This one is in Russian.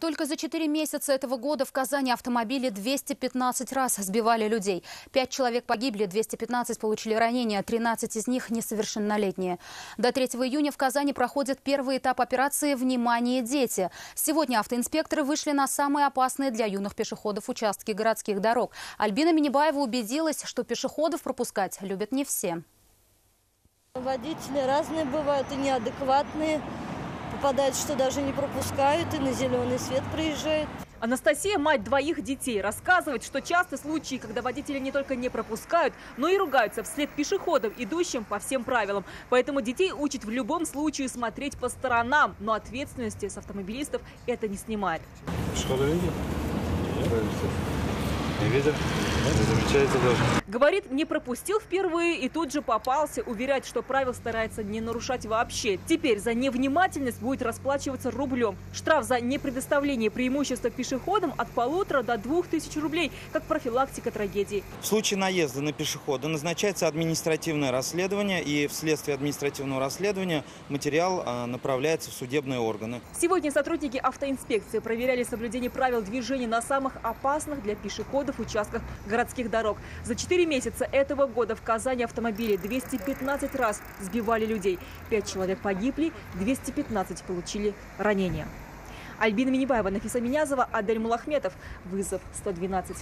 Только за 4 месяца этого года в Казани автомобили 215 раз сбивали людей. Пять человек погибли, 215 получили ранения, 13 из них несовершеннолетние. До 3 июня в Казани проходит первый этап операции «Внимание, дети». Сегодня автоинспекторы вышли на самые опасные для юных пешеходов участки городских дорог. Альбина Минибаева убедилась, что пешеходов пропускать любят не все. Водители разные бывают и неадекватные. Попадают, что даже не пропускают и на зеленый свет приезжают. Анастасия, мать двоих детей, рассказывает, что часто случаи, когда водители не только не пропускают, но и ругаются вслед пешеходам, идущим по всем правилам. Поэтому детей учат в любом случае смотреть по сторонам, но ответственности с автомобилистов это не снимает. Пешеходы Не видят? Не замечаете даже? Говорит, не пропустил впервые и тут же попался. Уверяет, что правил старается не нарушать вообще. Теперь за невнимательность будет расплачиваться рублем. Штраф за непредоставление преимущества пешеходам от полутора до двух тысяч рублей, как профилактика трагедии. В случае наезда на пешехода назначается административное расследование, и вследствие административного расследования материал а, направляется в судебные органы. Сегодня сотрудники автоинспекции проверяли соблюдение правил движения на самых опасных для пешеходов участках городских дорог. За 4 месяца этого года в Казани автомобили 215 раз сбивали людей. 5 человек погибли, 215 получили ранения. Альбина Минибаева, Нафиса Минязова, Адель Мулахметов. Вызов 112.